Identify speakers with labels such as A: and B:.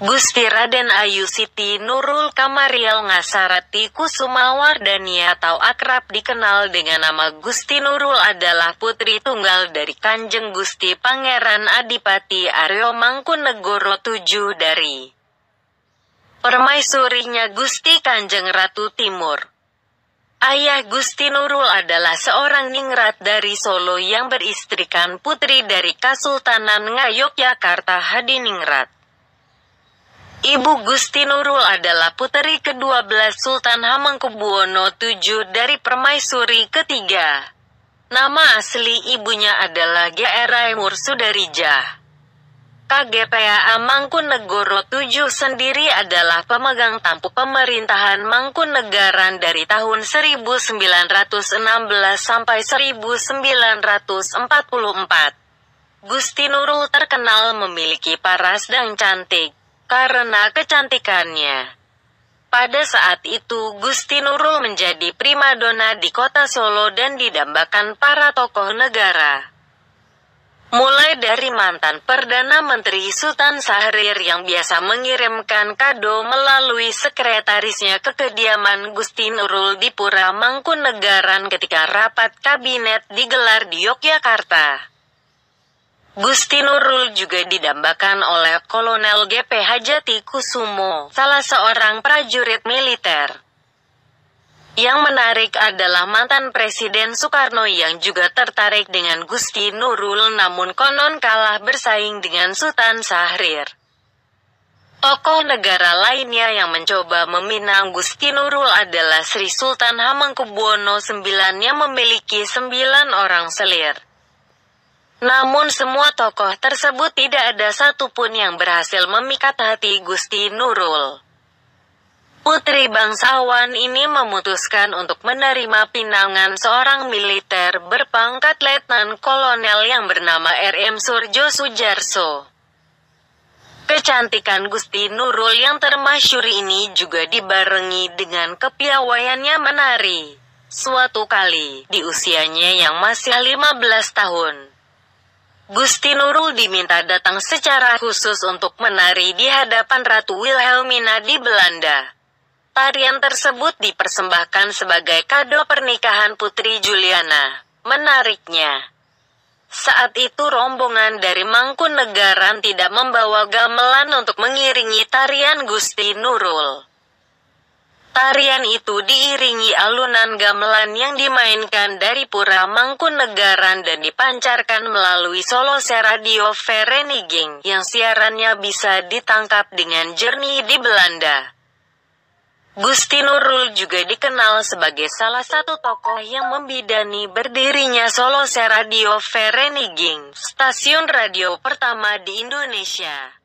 A: Gusti Raden Ayu Siti Nurul Kamariel Ngasarati Kusumawardani atau akrab dikenal dengan nama Gusti Nurul adalah putri tunggal dari Kanjeng Gusti Pangeran Adipati Aryo Mangkunegoro VII dari permaisurinya Gusti Kanjeng Ratu Timur. Ayah Gusti Nurul adalah seorang ningrat dari Solo yang beristrikan putri dari Kasultanan Ngayogyakarta Hadiningrat. Ibu Gusti Nurul adalah puteri ke-12 Sultan Hamengkubuwono VII dari permaisuri ketiga. Nama asli ibunya adalah Geerai Mursudarijah. KGPA Mangkunegoro VII sendiri adalah pemegang tampuk pemerintahan Mangkunegaran dari tahun 1916 sampai 1944. Gusti Nurul terkenal memiliki paras dan cantik karena kecantikannya. Pada saat itu Gusti Nurul menjadi primadona di kota Solo dan didambakan para tokoh negara. Mulai dari mantan Perdana Menteri Sultan Sahrir yang biasa mengirimkan kado melalui sekretarisnya ke kediaman Gusti Nurul di Pura Mangkunegaran ketika rapat kabinet digelar di Yogyakarta. Gusti Nurul juga didambakan oleh Kolonel GP Hajati Kusumo, salah seorang prajurit militer. Yang menarik adalah mantan Presiden Soekarno yang juga tertarik dengan Gusti Nurul namun konon kalah bersaing dengan Sultan Sahrir. Tokoh negara lainnya yang mencoba meminang Gusti Nurul adalah Sri Sultan Hamengkubuwono IX yang memiliki sembilan orang selir. Namun semua tokoh tersebut tidak ada satupun yang berhasil memikat hati Gusti Nurul. Putri bangsawan ini memutuskan untuk menerima pinangan seorang militer berpangkat letnan kolonel yang bernama RM Surjo Sujarso. Kecantikan Gusti Nurul yang termasyur ini juga dibarengi dengan kepiawaiannya menari. Suatu kali, di usianya yang masih 15 tahun, Gusti Nurul diminta datang secara khusus untuk menari di hadapan Ratu Wilhelmina di Belanda. Tarian tersebut dipersembahkan sebagai kado pernikahan Putri Juliana. Menariknya, saat itu rombongan dari Mangkunegaran tidak membawa gamelan untuk mengiringi tarian Gusti Nurul. Tarian itu diiringi alunan gamelan yang dimainkan dari Pura Mangkunegaran dan dipancarkan melalui Solose Radio Vereniging yang siarannya bisa ditangkap dengan jernih di Belanda. Gusti Nurul juga dikenal sebagai salah satu tokoh yang membidani berdirinya Solose Radio Vereniging, stasiun radio pertama di Indonesia.